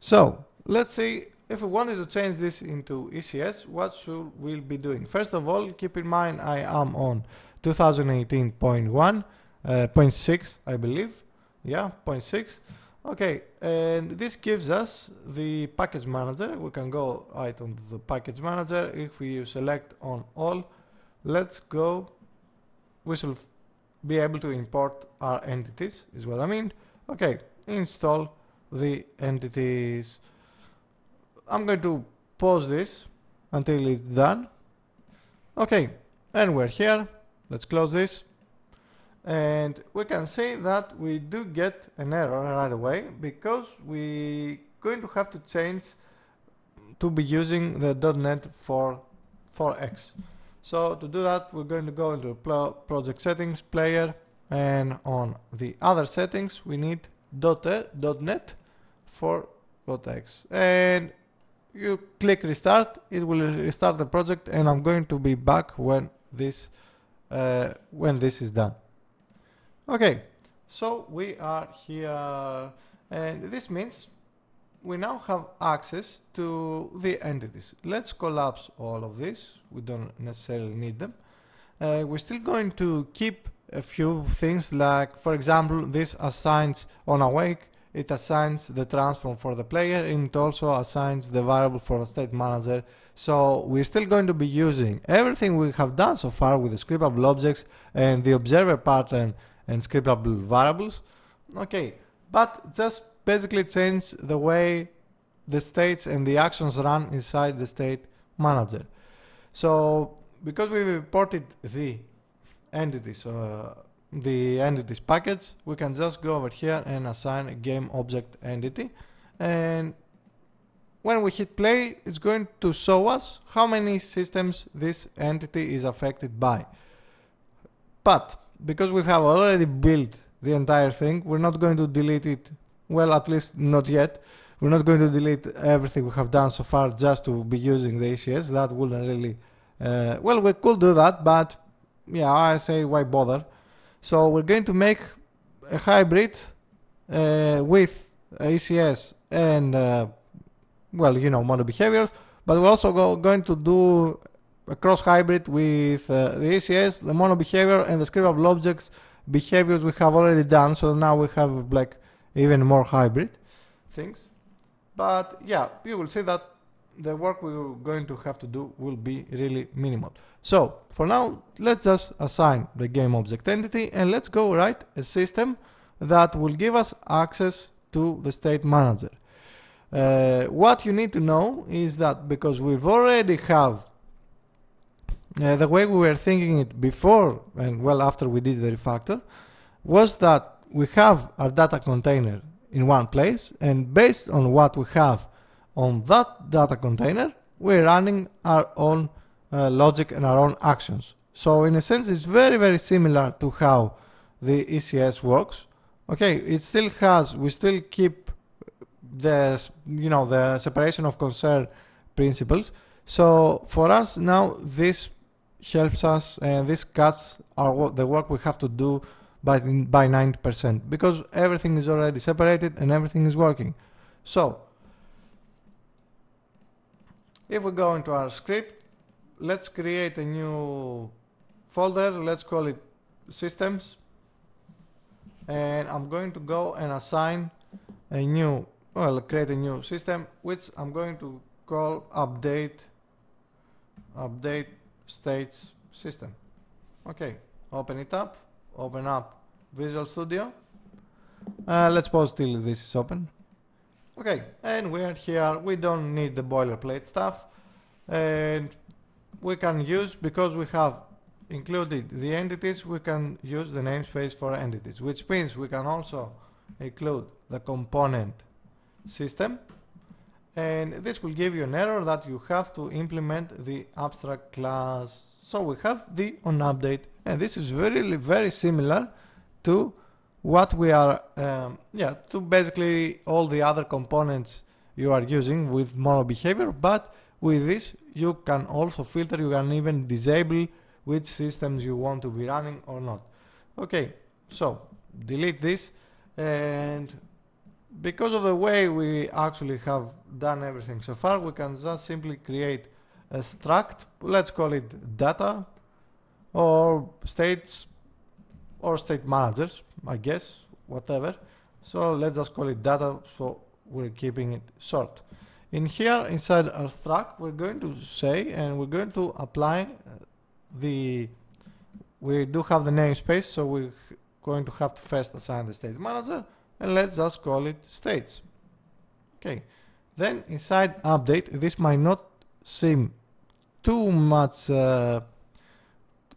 So let's see if we wanted to change this into ECS, what should we be doing? First of all, keep in mind I am on 2018.1, uh, 0.6 I believe, yeah, 0.6. Okay, and this gives us the package manager. We can go right on the package manager. If we select on all, let's go. We should be able to import our entities, is what I mean. Okay, install the entities. I'm going to pause this until it's done. Okay, and we're here. Let's close this. And we can see that we do get an error right away because we're going to have to change to be using the .NET for 4x. So to do that, we're going to go into project settings, player, and on the other settings, we need eh, .NET for .x. And you click restart, it will restart the project, and I'm going to be back when this uh, when this is done. Okay, so we are here, and this means we now have access to the entities. Let's collapse all of this. We don't necessarily need them. Uh, we're still going to keep a few things like, for example, this assigns on awake, it assigns the transform for the player and it also assigns the variable for the state manager. So we're still going to be using everything we have done so far with the scriptable objects and the observer pattern and scriptable variables. Okay, but just basically change the way the states and the actions run inside the state manager. So because we imported the entities, uh, the entities package, we can just go over here and assign a game object entity. And when we hit play, it's going to show us how many systems this entity is affected by. But because we have already built the entire thing, we're not going to delete it. Well, at least not yet. We're not going to delete everything we have done so far just to be using the ECS. That wouldn't really. Uh, well, we could do that, but yeah, I say why bother. So we're going to make a hybrid uh, with ECS and uh, well, you know, mono behaviors, but we're also go, going to do a cross hybrid with uh, the ECS, the mono behavior, and the scriptable objects behaviors we have already done. So now we have like even more hybrid things. But yeah, you will see that the work we're going to have to do will be really minimal. So for now, let's just assign the game object entity and let's go write a system that will give us access to the state manager. Uh, what you need to know is that because we've already have uh, the way we were thinking it before and well after we did the refactor was that we have our data container in one place and based on what we have on that data container, we're running our own uh, logic and our own actions. So in a sense, it's very, very similar to how the ECS works. Okay, it still has, we still keep the, you know, the separation of concern principles. So for us now, this helps us and this cuts our the work we have to do by by 90% because everything is already separated and everything is working. So if we go into our script, let's create a new folder. Let's call it systems. And I'm going to go and assign a new, well, create a new system, which I'm going to call update, update states system. Okay, open it up, open up Visual Studio. Uh, let's pause till this is open. Okay, and we're here. We don't need the boilerplate stuff. And we can use, because we have included the entities, we can use the namespace for entities, which means we can also include the component system. And this will give you an error that you have to implement the abstract class. So we have the on update, and this is very, very similar to what we are, um, yeah, to basically all the other components you are using with mono behavior, but with this you can also filter, you can even disable which systems you want to be running or not. Okay, so delete this and because of the way we actually have done everything so far, we can just simply create a struct, let's call it data, or states, or state managers, I guess, whatever. So let's just call it data, so we're keeping it short. In here, inside our struct, we're going to say, and we're going to apply uh, the, we do have the namespace, so we're going to have to first assign the state manager, and let's just call it states. Okay, then inside update, this might not seem too much, uh,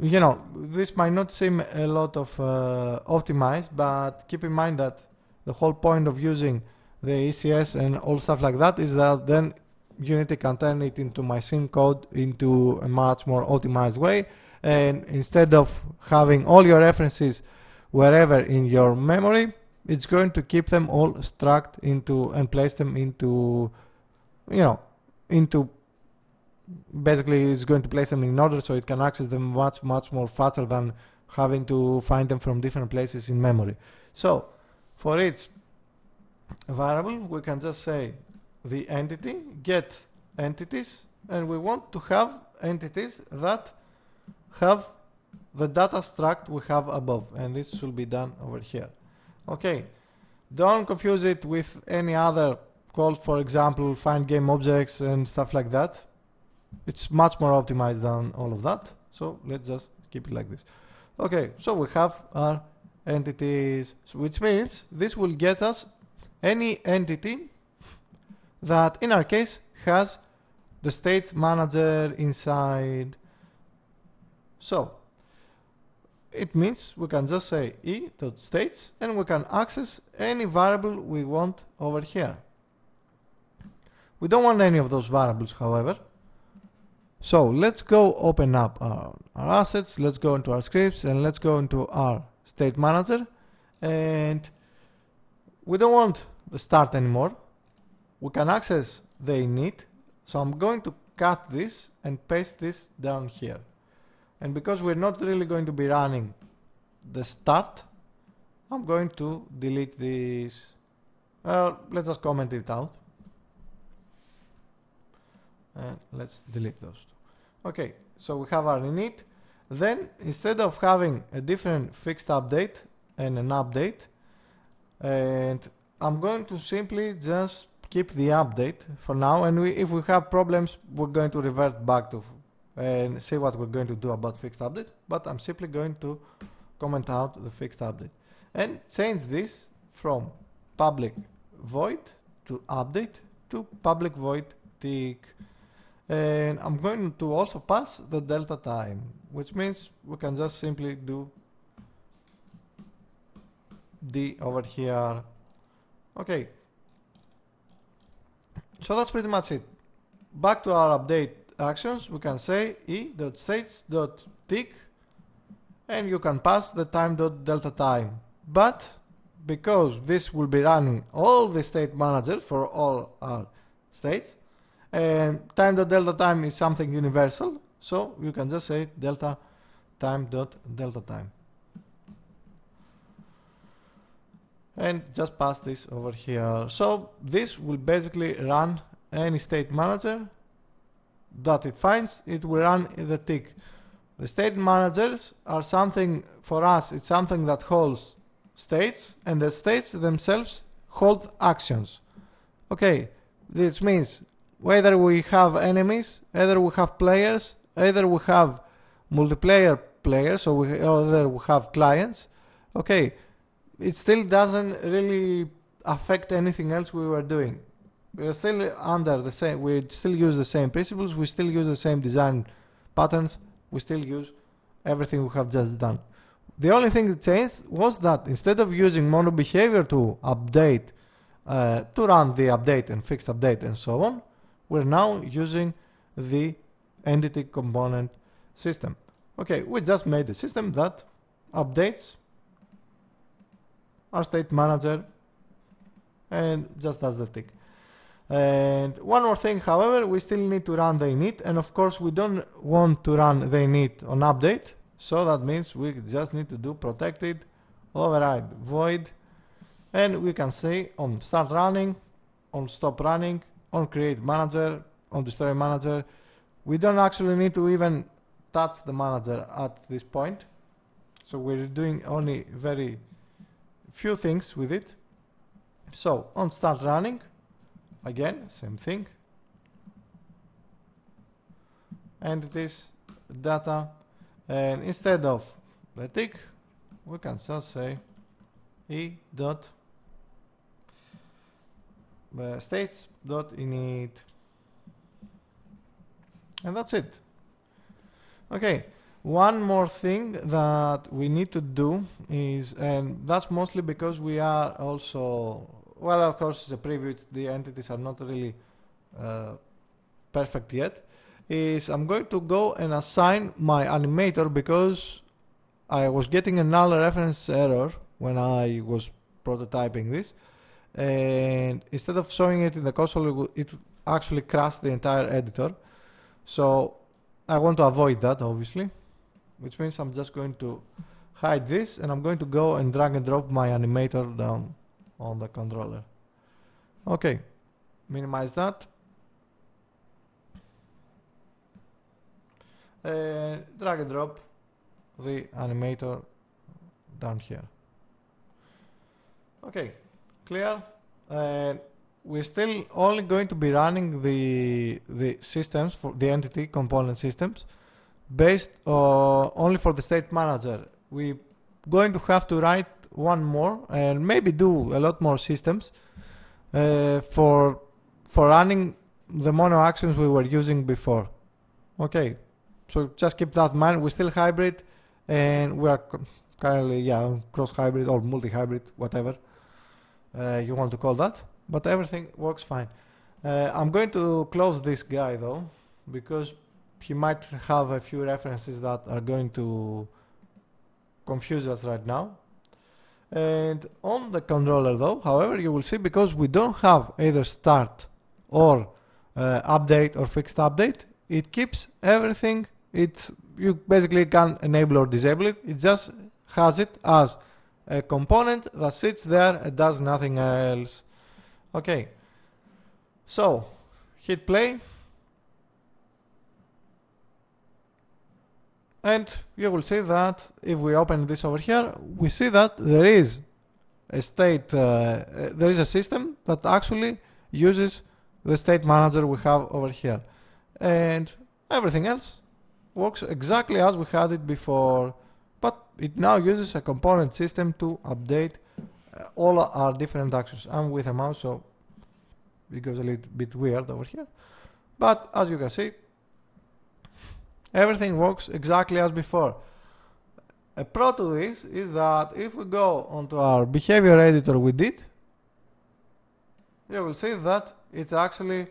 you know, this might not seem a lot of uh, optimized, but keep in mind that the whole point of using the ECS and all stuff like that is that then Unity can turn it into machine code into a much more optimized way. And instead of having all your references wherever in your memory, it's going to keep them all struct into and place them into, you know, into basically it's going to place them in order so it can access them much, much more faster than having to find them from different places in memory. So for each variable, we can just say the entity, get entities, and we want to have entities that have the data struct we have above, and this should be done over here. Okay, don't confuse it with any other call, for example, find game objects and stuff like that. It's much more optimized than all of that. So let's just keep it like this. Okay, so we have our entities, which means this will get us any entity that in our case has the state manager inside. So it means we can just say e.states and we can access any variable we want over here. We don't want any of those variables, however. So let's go open up our, our assets, let's go into our scripts and let's go into our state manager and we don't want the start anymore. We can access the init. So I'm going to cut this and paste this down here. And because we're not really going to be running the start, I'm going to delete this. Well, let's just comment it out. And let's delete those two. Okay, so we have our init. Then, instead of having a different fixed update and an update, and I'm going to simply just keep the update for now, and we, if we have problems, we're going to revert back to and see what we're going to do about fixed update, but I'm simply going to comment out the fixed update and change this from public void to update to public void tick and I'm going to also pass the delta time which means we can just simply do d over here. Okay. So that's pretty much it. Back to our update actions, we can say e.states.tick and you can pass the time.delta time. But because this will be running all the state managers for all our states, and delta time is something universal, so you can just say delta time dot delta time. And just pass this over here. So this will basically run any state manager that it finds, it will run the tick. The state managers are something for us, it's something that holds states, and the states themselves hold actions. Okay, this means whether we have enemies, either we have players, either we have multiplayer players, or we, either we have clients. Okay, it still doesn't really affect anything else we were doing we're still under the same we still use the same principles we still use the same design patterns we still use everything we have just done the only thing that changed was that instead of using mono behavior to update uh, to run the update and fixed update and so on we're now using the entity component system. Okay we just made a system that updates our state manager and just does the tick. And one more thing, however, we still need to run the init, and of course we don't want to run the init on update, so that means we just need to do protected override void and we can say on start running, on stop running, on create manager, on destroy manager. We don't actually need to even touch the manager at this point. So we're doing only very few things with it. So on start running, again, same thing. And Entities, data, and instead of the tick, we can just say e dot uh, states dot init and that's it. Okay one more thing that we need to do is and that's mostly because we are also well of course the preview the entities are not really uh, perfect yet is I'm going to go and assign my animator because I was getting a null reference error when I was prototyping this and instead of showing it in the console it actually crashed the entire editor. So I want to avoid that obviously which means I'm just going to hide this and I'm going to go and drag and drop my animator down on the controller. Okay minimize that. And drag and drop the animator down here. Okay clear. And we're still only going to be running the the systems for the entity component systems based uh, only for the state manager. We're going to have to write one more and maybe do a lot more systems uh, for for running the mono actions we were using before. Okay so just keep that in mind. We're still hybrid and we are currently yeah cross hybrid or multi hybrid whatever you want to call that? But everything works fine. Uh, I'm going to close this guy though because he might have a few references that are going to confuse us right now. And on the controller though however you will see because we don't have either start or uh, update or fixed update it keeps everything. It's you basically can enable or disable it. It just has it as a component that sits there and does nothing else. Okay so hit play. And you will see that if we open this over here we see that there is a state uh, there is a system that actually uses the state manager we have over here. And everything else works exactly as we had it before but it now uses a component system to update uh, all our different actions I'm with a mouse so it goes a little bit weird over here. But as you can see everything works exactly as before. A pro to this is that if we go onto our behavior editor we did you will see that it actually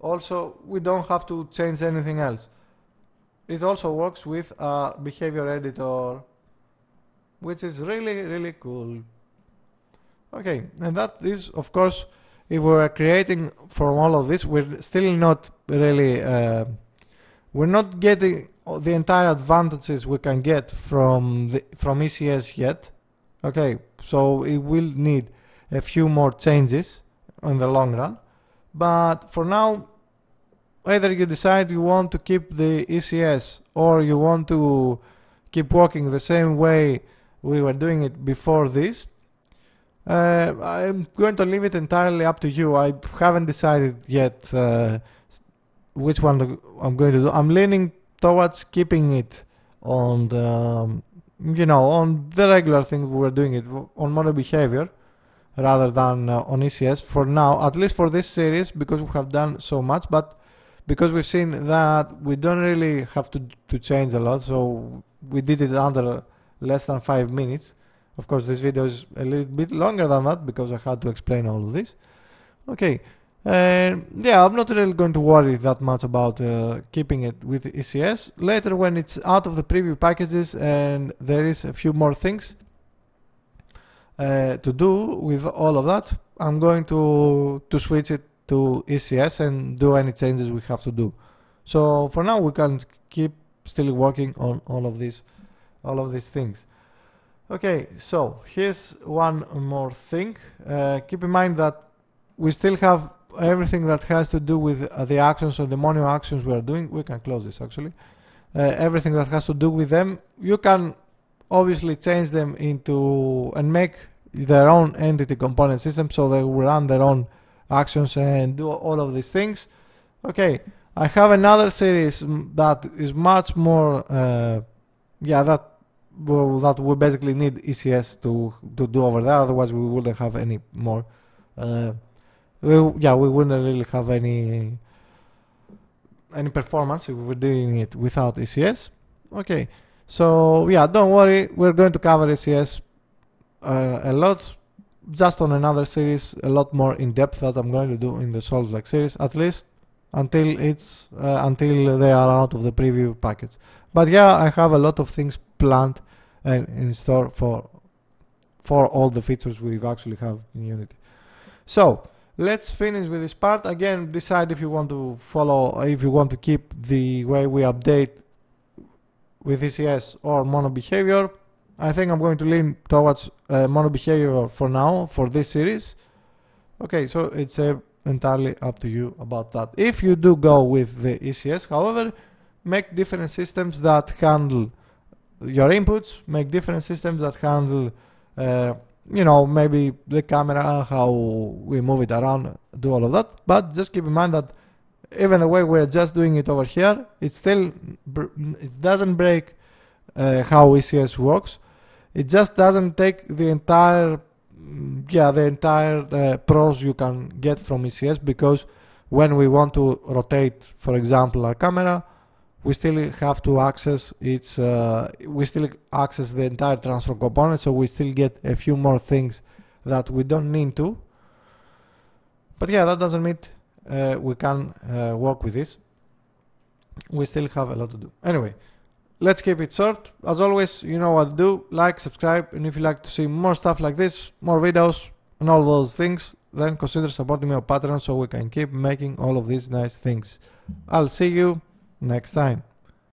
also we don't have to change anything else it also works with a behavior editor which is really really cool. Okay and that is of course if we're creating from all of this we're still not really uh, we're not getting the entire advantages we can get from the, from ECS yet. Okay so it will need a few more changes in the long run. But for now either you decide you want to keep the ECS or you want to keep working the same way we were doing it before this uh, I'm going to leave it entirely up to you. I haven't decided yet uh, which one I'm going to do. I'm leaning towards keeping it on the um, you know on the regular thing we were doing it on mono behavior rather than uh, on ECS for now at least for this series because we have done so much. But because we've seen that we don't really have to to change a lot so we did it under less than five minutes. Of course this video is a little bit longer than that because I had to explain all of this. Okay and yeah I'm not really going to worry that much about uh, keeping it with ECS later when it's out of the preview packages and there is a few more things uh, to do with all of that I'm going to to switch it to ECS and do any changes we have to do. So for now we can keep still working on all of these all of these things. Okay, so here's one more thing. Uh, keep in mind that we still have everything that has to do with uh, the actions or the mono actions we are doing. We can close this actually. Uh, everything that has to do with them, you can obviously change them into and make their own entity component system so they will run their own actions and do all of these things. Okay, I have another series that is much more, uh, yeah, that well, that we basically need ECS to to do over there. Otherwise, we wouldn't have any more. Uh, we, yeah, we wouldn't really have any any performance if we were doing it without ECS. Okay, so yeah, don't worry. We're going to cover ECS uh, a lot, just on another series, a lot more in depth that I'm going to do in the Souls like series, at least until it's uh, until they are out of the preview package. But yeah, I have a lot of things planned and in store for for all the features we actually have in Unity. So let's finish with this part. Again, decide if you want to follow, if you want to keep the way we update with ECS or mono behavior. I think I'm going to lean towards uh, mono behavior for now for this series. Okay, so it's uh, entirely up to you about that. If you do go with the ECS, however, make different systems that handle your inputs, make different systems that handle, uh, you know, maybe the camera, how we move it around, do all of that. But just keep in mind that even the way we're just doing it over here, it still it doesn't break uh, how ECS works. It just doesn't take the entire yeah the entire uh, pros you can get from ECS because when we want to rotate, for example, our camera, we still have to access its uh, we still access the entire transform component so we still get a few more things that we don't need to. But yeah that doesn't mean uh, we can uh, work with this. We still have a lot to do. Anyway let's keep it short. As always you know what to do. Like subscribe and if you like to see more stuff like this more videos and all those things then consider supporting me on patreon so we can keep making all of these nice things. I'll see you next time.